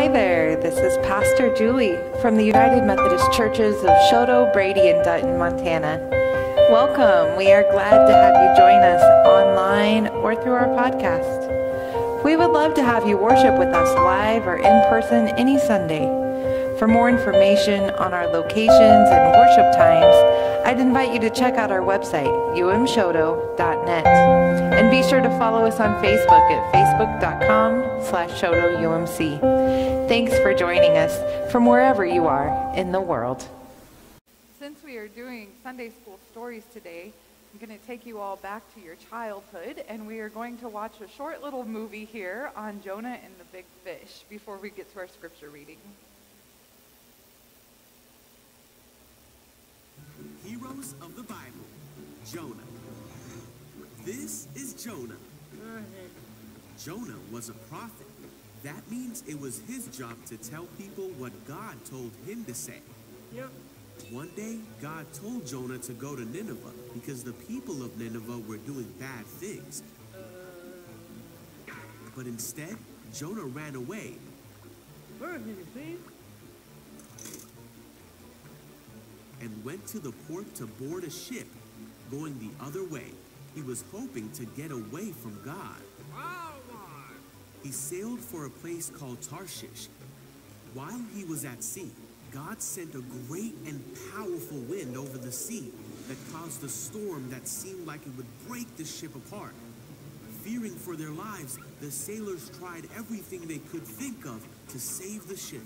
Hi there, this is Pastor Julie from the United Methodist Churches of Choteau, Brady, and Dutton, Montana. Welcome. We are glad to have you join us online or through our podcast. We would love to have you worship with us live or in person any Sunday. For more information on our locations and worship times, I'd invite you to check out our website, umchoteau.net. And be sure to follow us on Facebook at facebook.com slash choteauumc. Thanks for joining us from wherever you are in the world. Since we are doing Sunday school stories today, I'm going to take you all back to your childhood, and we are going to watch a short little movie here on Jonah and the Big Fish before we get to our scripture reading. Heroes of the Bible, Jonah. This is Jonah. Jonah was a prophet. That means it was his job to tell people what God told him to say. Yep. One day, God told Jonah to go to Nineveh because the people of Nineveh were doing bad things. But instead, Jonah ran away Where did you see? and went to the port to board a ship going the other way. He was hoping to get away from God. He sailed for a place called Tarshish. While he was at sea, God sent a great and powerful wind over the sea that caused a storm that seemed like it would break the ship apart. Fearing for their lives, the sailors tried everything they could think of to save the ship.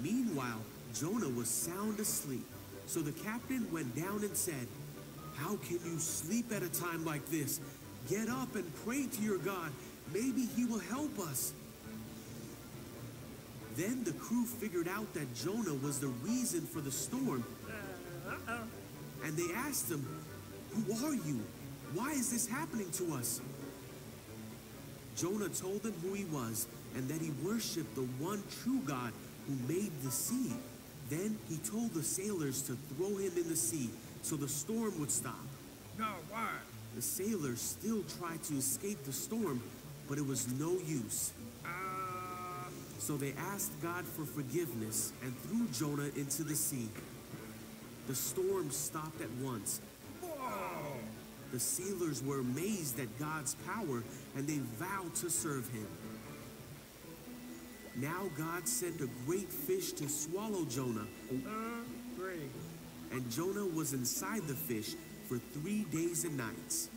Meanwhile, Jonah was sound asleep. So the captain went down and said, How can you sleep at a time like this? Get up and pray to your God. Maybe he will help us. Then the crew figured out that Jonah was the reason for the storm. Uh-huh. And they asked him, Who are you? Why is this happening to us? Jonah told them who he was and that he worshiped the one true God who made the sea. Then he told the sailors to throw him in the sea so the storm would stop. The sailors still tried to escape the storm, but it was no use. So they asked God for forgiveness and threw Jonah into the sea. The storm stopped at once. whoa. The sailors were amazed at God's power and they vowed to serve him. Now God sent a great fish to swallow Jonah, Uh, great. and Jonah was inside the fish for three days and nights.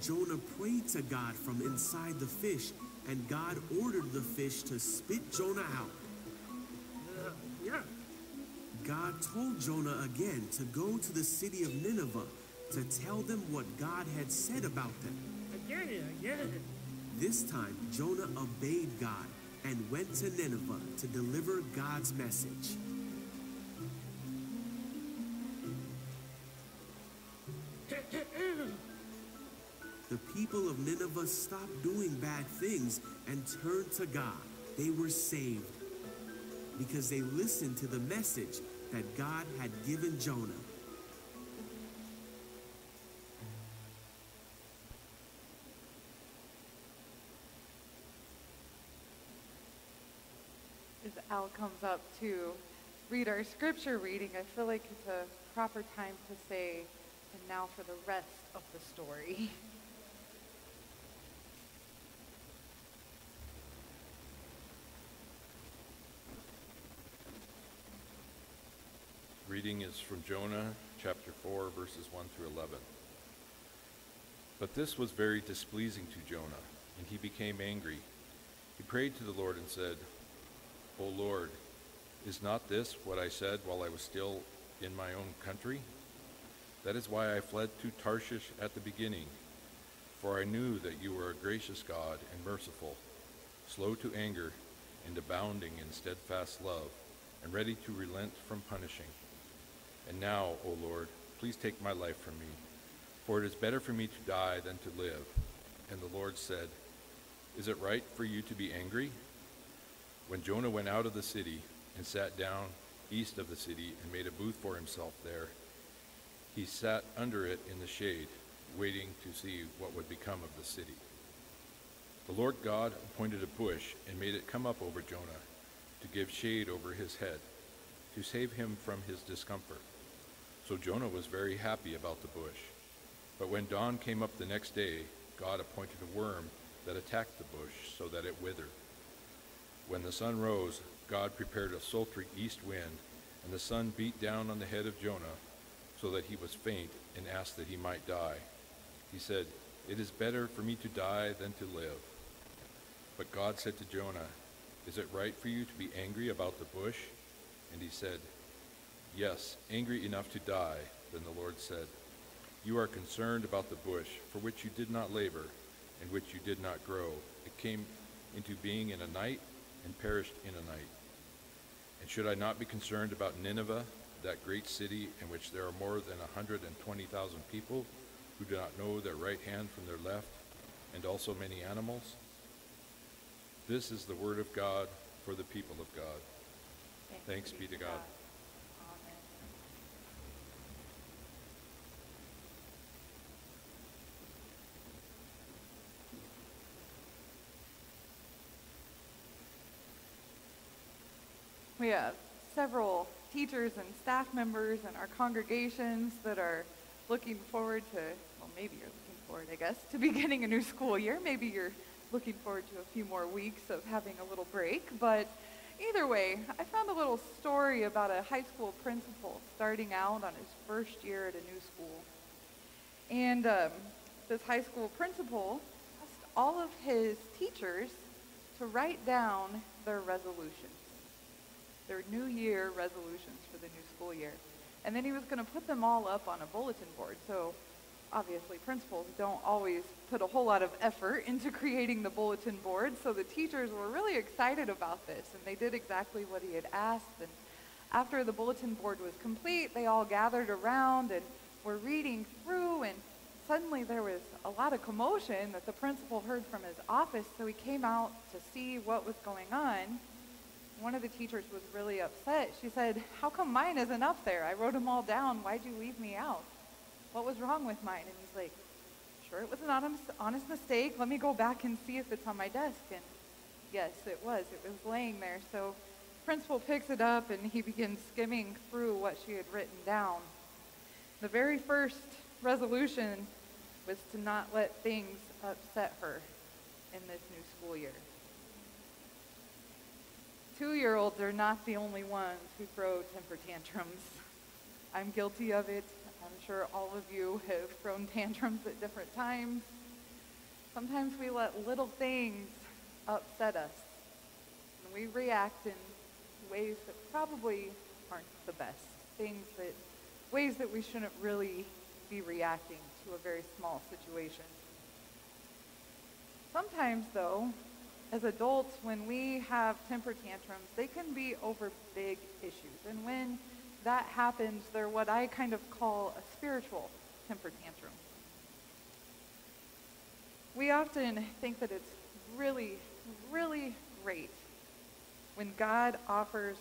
Jonah prayed to God from inside the fish, and God ordered the fish to spit Jonah out. Uh, yeah. God told Jonah again to go to the city of Nineveh to tell them what God had said about them. I get it, I get it. This time, Jonah obeyed God and went to Nineveh to deliver God's message. The people of Nineveh stopped doing bad things and turned to God. They were saved because they listened to the message that God had given Jonah. As Al comes up to read our scripture reading, I feel like it's a proper time to say, and now for the rest of the story. Reading is from Jonah chapter 4, verses 1 through 11. But this was very displeasing to Jonah, and he became angry. He prayed to the Lord and said, O Lord, is not this what I said while I was still in my own country? That is why I fled to Tarshish at the beginning, for I knew that you were a gracious God and merciful, slow to anger and abounding in steadfast love, and ready to relent from punishing. And now, O Lord, please take my life from me, for it is better for me to die than to live. And the Lord said, Is it right for you to be angry? When Jonah went out of the city and sat down east of the city and made a booth for himself there, he sat under it in the shade, waiting to see what would become of the city. The Lord God appointed a bush and made it come up over Jonah to give shade over his head, to save him from his discomfort. So Jonah was very happy about the bush. But when dawn came up the next day, God appointed a worm that attacked the bush so that it withered. When the sun rose, God prepared a sultry east wind, and the sun beat down on the head of Jonah so that he was faint and asked that he might die. He said, It is better for me to die than to live. But God said to Jonah, Is it right for you to be angry about the bush? And he said, Yes, angry enough to die. Then the Lord said, You are concerned about the bush, for which you did not labor, and which you did not grow. It came into being in a night and perished in a night. And should I not be concerned about Nineveh, that great city in which there are more than a 120,000 people who do not know their right hand from their left, and also many animals? This is the word of God for the people of God. Thanks be to God. Amen. We have several teachers and staff members in our congregations that are looking forward to, well, maybe you're looking forward, I guess, to beginning a new school year. Maybe you're looking forward to a few more weeks of having a little break. But either way, I found a little story about a high school principal starting out on his first year at a new school. And um, this high school principal asked all of his teachers to write down their resolutions their New Year resolutions for the new school year. And then he was going to put them all up on a bulletin board. So obviously principals don't always put a whole lot of effort into creating the bulletin board. So the teachers were really excited about this and they did exactly what he had asked. And after the bulletin board was complete, they all gathered around and were reading through and suddenly there was a lot of commotion that the principal heard from his office. So he came out to see what was going on one of the teachers was really upset. She said, How come mine isn't up there? I wrote them all down. Why'd you leave me out? What was wrong with mine? And he's like, Sure, it was an honest, honest mistake. Let me go back and see if it's on my desk. And yes, it was. It was laying there. So principal picks it up and he begins skimming through what she had written down. The very first resolution was to not let things upset her in this new school year two-year-olds are not the only ones who throw temper tantrums. I'm guilty of it. I'm sure all of you have thrown tantrums at different times. Sometimes we let little things upset us. And we react in ways that probably aren't the best. Things that, ways that we shouldn't really be reacting to a very small situation. Sometimes, though, as adults, when we have temper tantrums, they can be over big issues. And when that happens, they're what I kind of call a spiritual temper tantrum. We often think that it's really, really great when God offers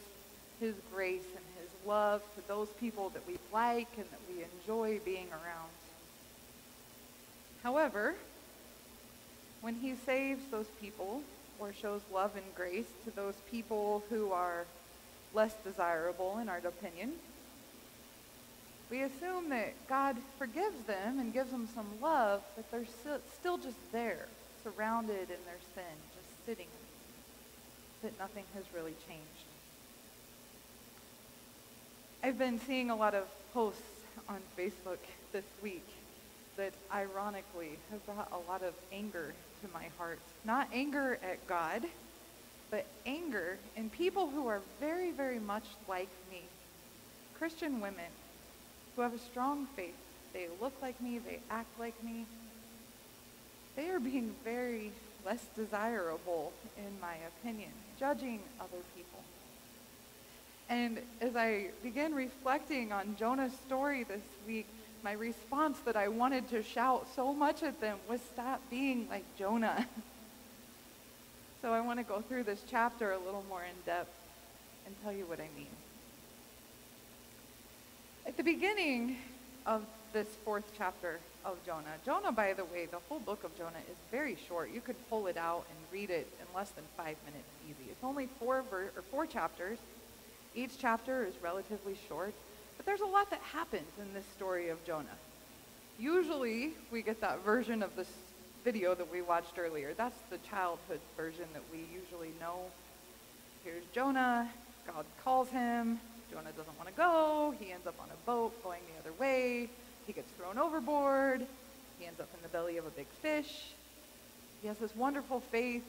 his grace and his love to those people that we like and that we enjoy being around. However, when he saves those people or shows love and grace to those people who are less desirable in our opinion. We assume that God forgives them and gives them some love, but they're still just there, surrounded in their sin, just sitting, that nothing has really changed. I've been seeing a lot of posts on Facebook this week that ironically have brought a lot of anger to my heart. Not anger at God, but anger in people who are very, very much like me. Christian women who have a strong faith. They look like me, they act like me. They are being very less desirable, in my opinion, judging other people. And as I began reflecting on Jonah's story this week, my response that I wanted to shout so much at them was stop being like Jonah. so I want to go through this chapter a little more in depth and tell you what I mean. At the beginning, of this fourth chapter of Jonah. Jonah, by the way, the whole book of Jonah is very short. You could pull it out and read it in less than five minutes easy. It's only four ver- or four chapters. Each chapter is relatively short, but there's a lot that happens in this story of Jonah. Usually, we get that version of this video that we watched earlier. That's the childhood version that we usually know. Here's Jonah. God calls him. Jonah doesn't want to go. He ends up on a boat going the other way. He gets thrown overboard. He ends up in the belly of a big fish. He has this wonderful faith.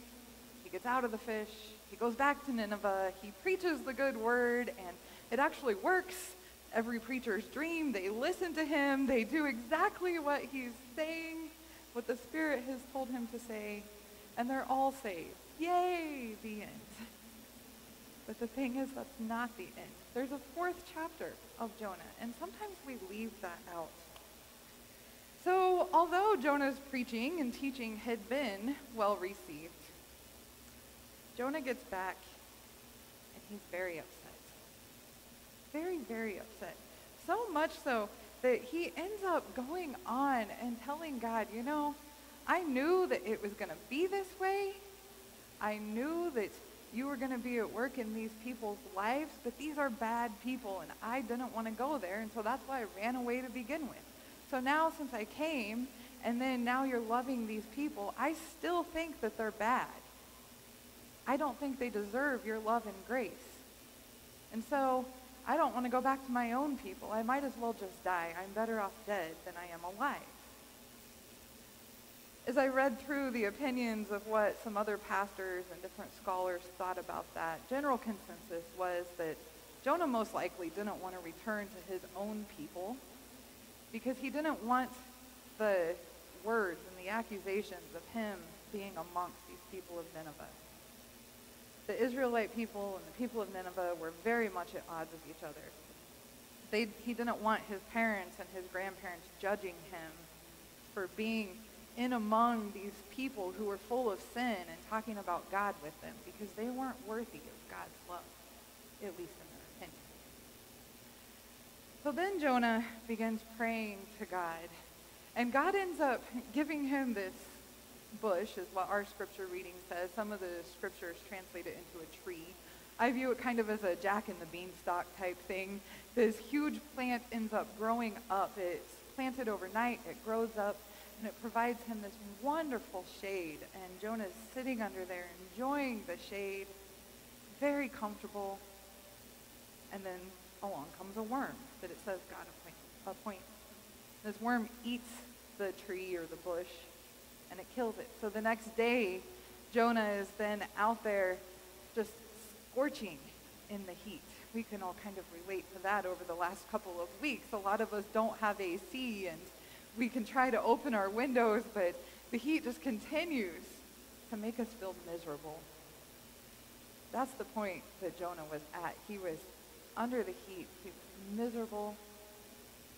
He gets out of the fish. He goes back to Nineveh. He preaches the good word, and it actually works. Every preacher's dream. They listen to him. They do exactly what he's saying, what the Spirit has told him to say, and they're all saved. Yay, the end. But the thing is, that's not the end. There's a fourth chapter of Jonah, and sometimes we leave that out. So, although Jonah's preaching and teaching had been well received, Jonah gets back and he's very upset. Very, very upset. So much so that he ends up going on and telling God, you know, I knew that it was going to be this way. I knew that you were going to be at work in these people's lives, but these are bad people, and I didn't want to go there, and so that's why I ran away to begin with. So now, since I came, and then now you're loving these people, I still think that they're bad. I don't think they deserve your love and grace. And so I don't want to go back to my own people. I might as well just die. I'm better off dead than I am alive. As I read through the opinions of what some other pastors and different scholars thought about that, general consensus was that Jonah most likely didn't want to return to his own people because he didn't want the words and the accusations of him being amongst these people of Nineveh. The Israelite people and the people of Nineveh were very much at odds with each other. They, he didn't want his parents and his grandparents judging him for being in among these people who were full of sin and talking about God with them because they weren't worthy of God's love, at least in their opinion. So then Jonah begins praying to God, and God ends up giving him this bush, is what our scripture reading says. Some of the scriptures translate it into a tree. I view it kind of as a jack and the beanstalk type thing. This huge plant ends up growing up. It's planted overnight, it grows up, and it provides him this wonderful shade. And Jonah's sitting under there, enjoying the shade, very comfortable. And then along comes a worm that it says God appoints. appoint. This worm eats the tree or the bush, and it kills it. So the next day, Jonah is then out there just scorching in the heat. We can all kind of relate to that over the last couple of weeks. A lot of us don't have AC and we can try to open our windows, but the heat just continues to make us feel miserable. That's the point that Jonah was at. He was under the heat, he was miserable,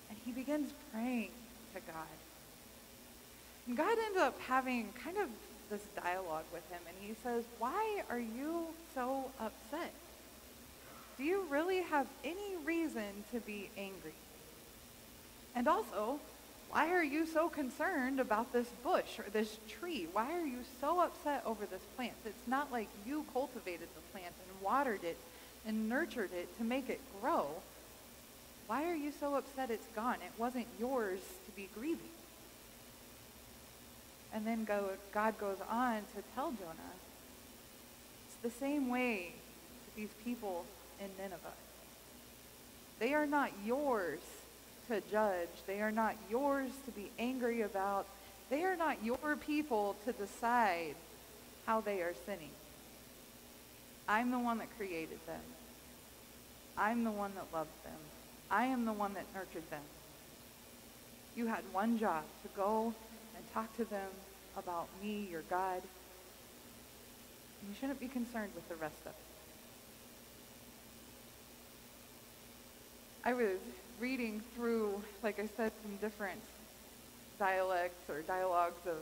and he begins praying to God. God ends up having kind of this dialogue with him, and he says, Why are you so upset? Do you really have any reason to be angry? And also, why are you so concerned about this bush or this tree? Why are you so upset over this plant? It's not like you cultivated the plant and watered it and nurtured it to make it grow. Why are you so upset it's gone? It wasn't yours to be grieving. And then go, God goes on to tell Jonah, it's the same way with these people in Nineveh. They are not yours to judge. They are not yours to be angry about. They are not your people to decide how they are sinning. I'm the one that created them. I'm the one that loved them. I am the one that nurtured them. You had one job to go and talk to them about me, your God. You shouldn't be concerned with the rest of it. I was reading through, like I said, some different dialects or dialogues of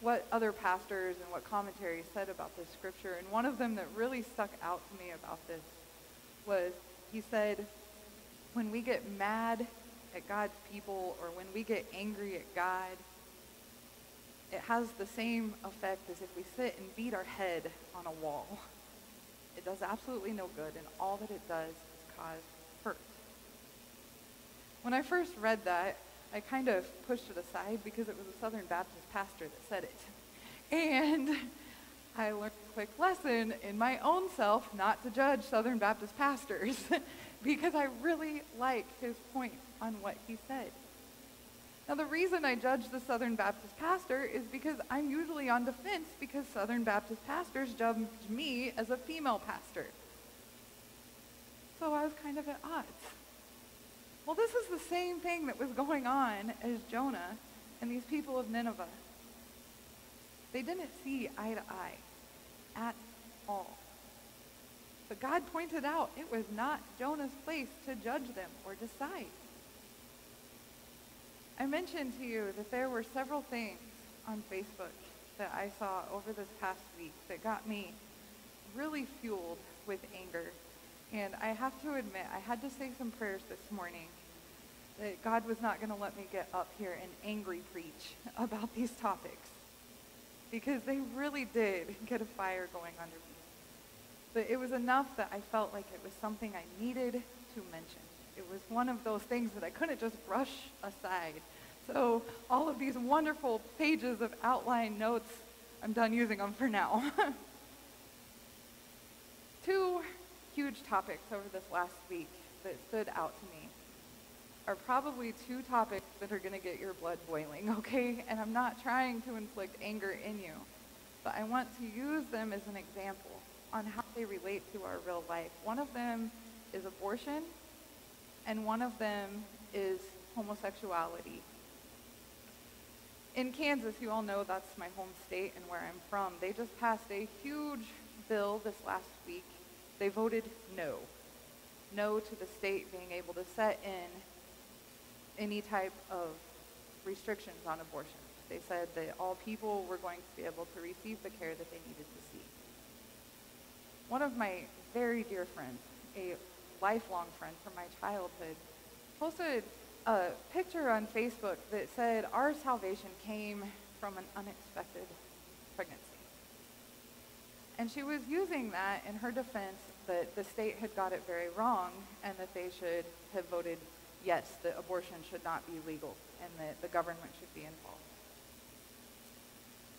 what other pastors and what commentaries said about this scripture. And one of them that really stuck out to me about this was he said, when we get mad at God's people or when we get angry at God, it has the same effect as if we sit and beat our head on a wall. It does absolutely no good, and all that it does is cause hurt. When I first read that, I kind of pushed it aside because it was a Southern Baptist pastor that said it. And I learned a quick lesson in my own self not to judge Southern Baptist pastors because I really like his point on what he said. Now, the reason I judge the Southern Baptist pastor is because I'm usually on defense because Southern Baptist pastors judge me as a female pastor. So I was kind of at odds. Well, this is the same thing that was going on as Jonah and these people of Nineveh. They didn't see eye to eye at all. But God pointed out it was not Jonah's place to judge them or decide. I mentioned to you that there were several things on Facebook that I saw over this past week that got me really fueled with anger. And I have to admit, I had to say some prayers this morning that God was not going to let me get up here and angry preach about these topics because they really did get a fire going under me. But it was enough that I felt like it was something I needed to mention. It was one of those things that I couldn't just brush aside. So all of these wonderful pages of outline notes, I'm done using them for now. Two huge topics over this last week that stood out to me are probably two topics that are going to get your blood boiling, okay? And I'm not trying to inflict anger in you, but I want to use them as an example on how they relate to our real life. One of them is abortion, and one of them is homosexuality. In Kansas, you all know that's my home state and where I'm from. They just passed a huge bill this last week. They voted no. No to the state being able to set in any type of restrictions on abortion. They said that all people were going to be able to receive the care that they needed to see. One of my very dear friends, a lifelong friend from my childhood, posted a picture on Facebook that said, Our salvation came from an unexpected pregnancy. And she was using that in her defense that the state had got it very wrong and that they should have voted yes, that abortion should not be legal and that the government should be involved.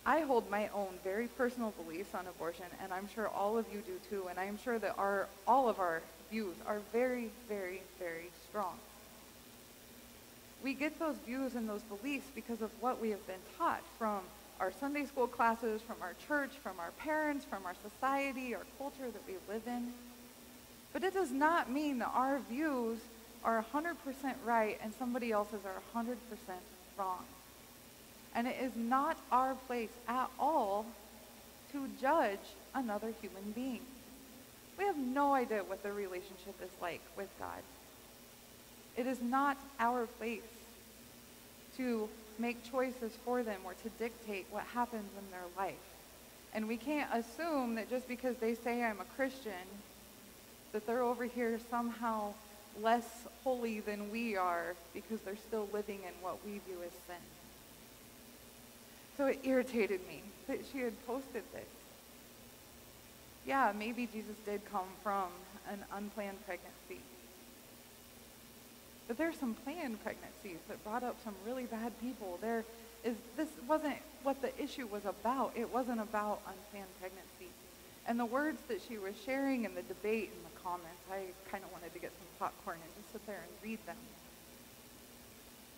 I hold my own very personal beliefs on abortion, and I'm sure all of you do too, and I'm sure that our, all of our views are very, very, very strong. We get those views and those beliefs because of what we have been taught from our Sunday school classes, from our church, from our parents, from our society, our culture that we live in. But it does not mean that our views are 100% right and somebody else's are 100% wrong. And it is not our place at all to judge another human being. We have no idea what their relationship is like with God. It is not our place to make choices for them or to dictate what happens in their life. And we can't assume that just because they say I'm a Christian, that they're over here somehow less holy than we are because they're still living in what we view as sin. So it irritated me that she had posted this. Yeah, maybe Jesus did come from an unplanned pregnancy. But there's some planned pregnancies that brought up some really bad people. There is this wasn't what the issue was about. It wasn't about unplanned pregnancy. And the words that she was sharing in the debate and the comments, I kind of wanted to get some popcorn and just sit there and read them.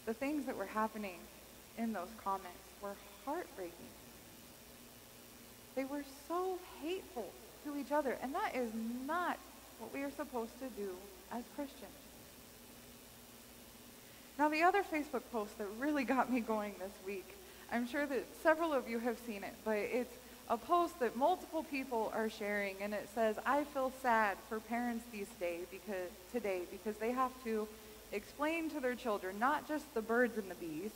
The things that were happening in those comments were heartbreaking. They were so hateful to each other, and that is not what we are supposed to do as Christians. Now, the other Facebook post that really got me going this week, I'm sure that several of you have seen it, but it's a post that multiple people are sharing, and it says, I feel sad for parents these days because, today because they have to explain to their children not just the birds and the bees,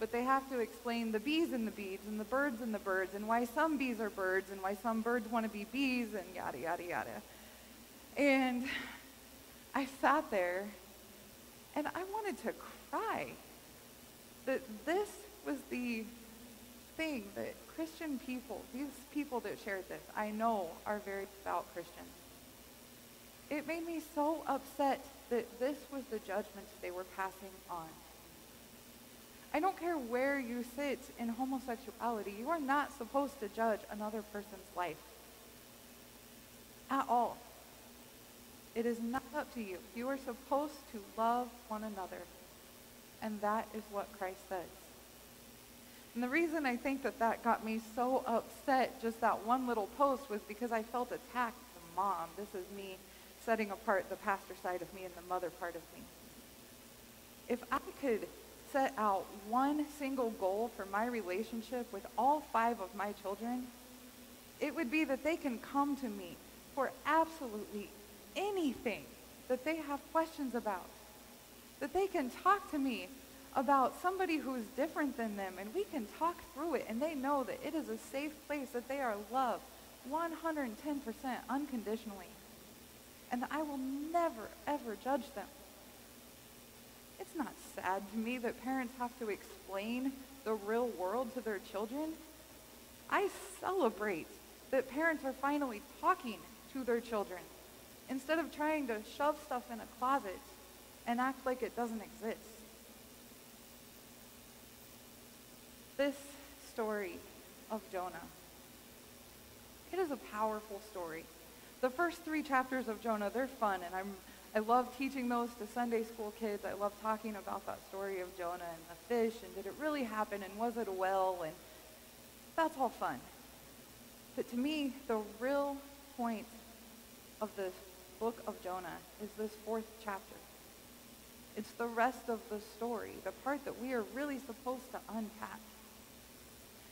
but they have to explain the bees and the bees and the birds and the birds and why some bees are birds and why some birds want to be bees and yada, yada, yada. And I sat there And I wanted to cry that this was the thing that Christian people, these people that shared this, I know are very devout Christians. It made me so upset that this was the judgment they were passing on. I don't care where you sit in homosexuality, you are not supposed to judge another person's life. At all. It is not up to you. You are supposed to love one another. And that is what Christ says. And the reason I think that that got me so upset, just that one little post, was because I felt attacked a mom. This is me setting apart the pastor side of me and the mother part of me. If I could set out one single goal for my relationship with all five of my children, it would be that they can come to me for absolutely anything that they have questions about. That they can talk to me about somebody who is different than them and we can talk through it and they know that it is a safe place, that they are loved 110% unconditionally. And that I will never, ever judge them. It's not sad to me that parents have to explain the real world to their children. I celebrate that parents are finally talking to their children instead of trying to shove stuff in a closet and act like it doesn't exist. This story of Jonah, it is a powerful story. The first three chapters of Jonah, they're fun, and I'm, I love teaching those to Sunday school kids. I love talking about that story of Jonah and the fish, and did it really happen, and was it a well, and that's all fun. But to me, the real point of the book of Jonah is this fourth chapter. It's the rest of the story, the part that we are really supposed to unpack.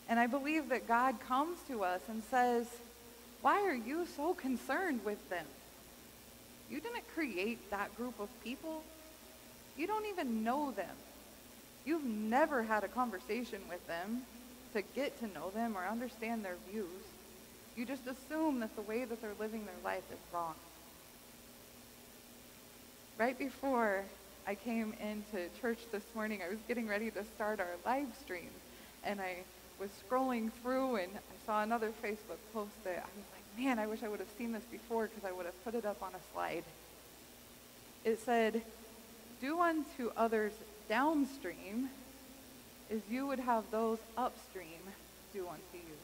And I believe that God comes to us and says, Why are you so concerned with them? You didn't create that group of people. You don't even know them. You've never had a conversation with them to get to know them or understand their views. You just assume that the way that they're living their life is wrong. Right before I came into church this morning, I was getting ready to start our live stream, and I was scrolling through and I saw another Facebook post that I was like, man, I wish I would have seen this before because I would have put it up on a slide. It said, do unto others downstream as you would have those upstream do unto you.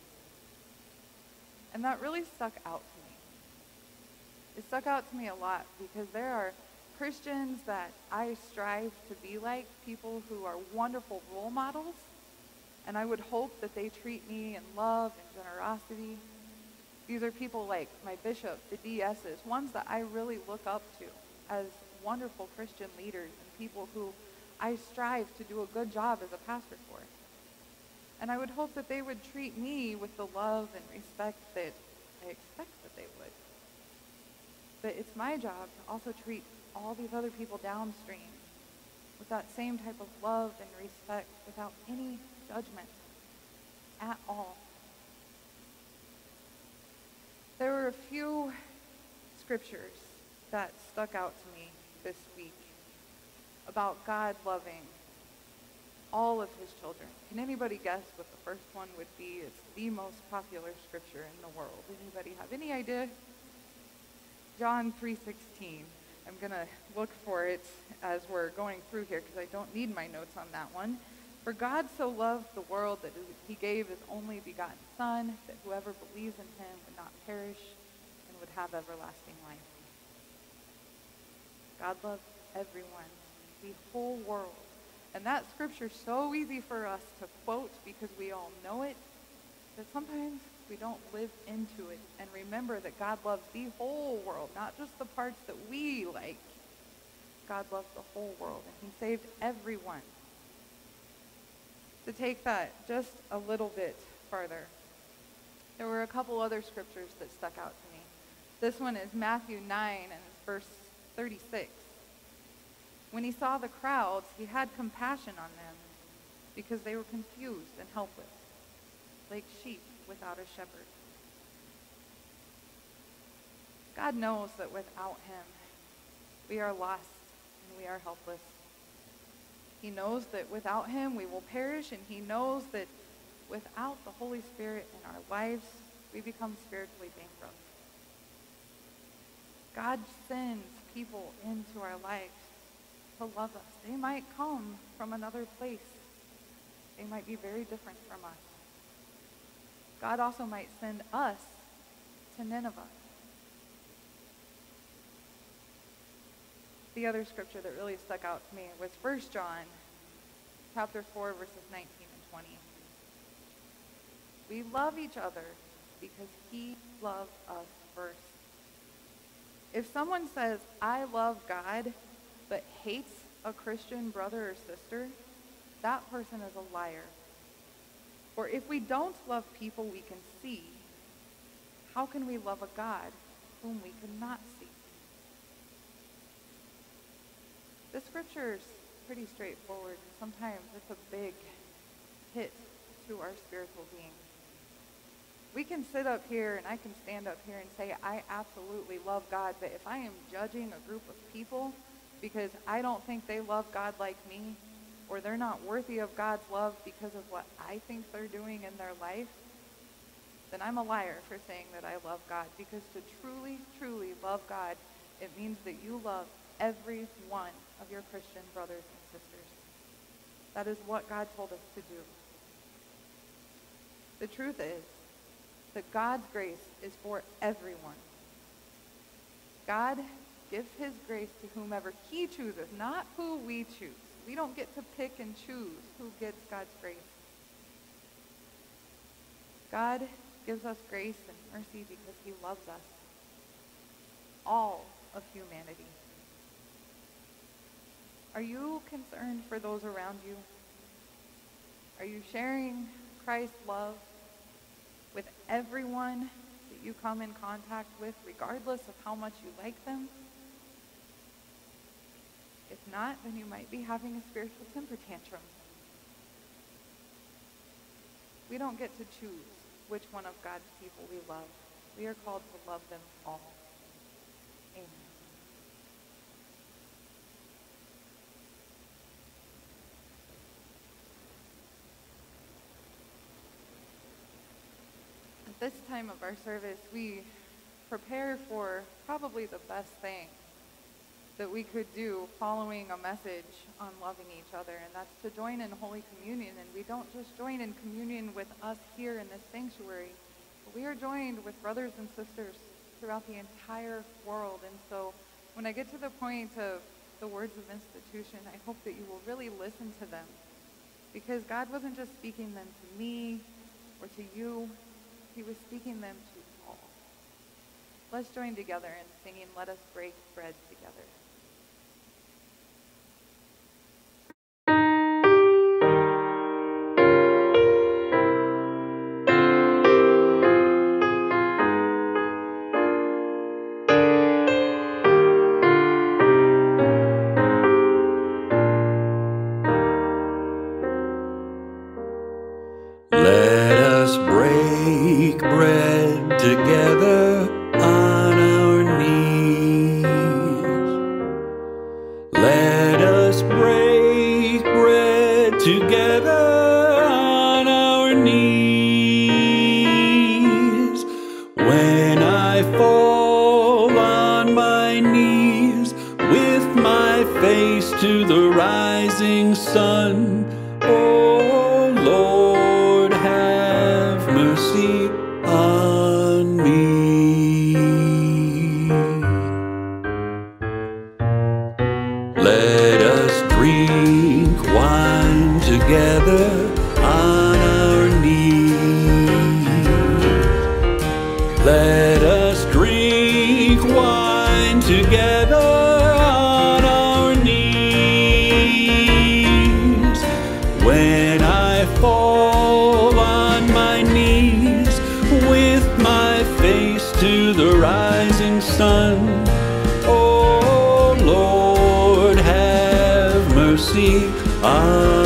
And that really stuck out to me. It stuck out to me a lot because there are Christians that I strive to be like, people who are wonderful role models, and I would hope that they treat me in love and generosity. These are people like my bishop, the DSs, ones that I really look up to as wonderful Christian leaders and people who I strive to do a good job as a pastor for. And I would hope that they would treat me with the love and respect that I expect that they would. But it's my job to also treat all these other people downstream with that same type of love and respect without any judgment at all. There were a few scriptures that stuck out to me this week about God loving all of his children. Can anybody guess what the first one would be? It's the most popular scripture in the world. Anybody have any idea? John 3:16. I'm going to look for it as we're going through here because I don't need my notes on that one. For God so loved the world that he gave his only begotten Son, that whoever believes in him would not perish and would have everlasting life. God loves everyone, the whole world. And that scripture's so easy for us to quote because we all know it, but sometimes we don't live into it and remember that God loves the whole world, not just the parts that we like. God loves the whole world, and he saved everyone. To take that just a little bit farther, there were a couple other scriptures that stuck out to me. This one is Matthew 9 and verse 36. When he saw the crowds, he had compassion on them because they were confused and helpless, like sheep without a shepherd. God knows that without him, we are lost and we are helpless. He knows that without him we will perish, and he knows that without the Holy Spirit in our lives, we become spiritually bankrupt. God sends people into our lives to love us. They might come from another place. They might be very different from us. God also might send us to Nineveh. The other scripture that really stuck out to me was 1 John chapter 4 verses 19 and 20. We love each other because he loved us first. If someone says, I love God, but hates a Christian brother or sister, that person is a liar. Or if we don't love people we can see, how can we love a God whom we cannot see? The scripture's pretty straightforward. Sometimes it's a big hit to our spiritual being. We can sit up here and I can stand up here and say, I absolutely love God, but if I am judging a group of people because I don't think they love God like me, or they're not worthy of God's love because of what I think they're doing in their life, then I'm a liar for saying that I love God. Because to truly, truly love God, it means that you love every one of your Christian brothers and sisters. That is what God told us to do. The truth is that God's grace is for everyone. God gives his grace to whomever he chooses, not who we choose. We don't get to pick and choose who gets God's grace. God gives us grace and mercy because he loves us. All of humanity. Are you concerned for those around you? Are you sharing Christ's love with everyone that you come in contact with, regardless of how much you like them? If not, then you might be having a spiritual temper tantrum. We don't get to choose which one of God's people we love. We are called to love them all. This time of our service, we prepare for probably the best thing that we could do following a message on loving each other, and that's to join in Holy Communion. And we don't just join in communion with us here in this sanctuary, but we are joined with brothers and sisters throughout the entire world. And so when I get to the point of the words of institution, I hope that you will really listen to them. Because God wasn't just speaking them to me or to you, he was speaking them to all. Let's join together in singing, Let Us Break Bread Together. Together sun, oh Lord, have mercy on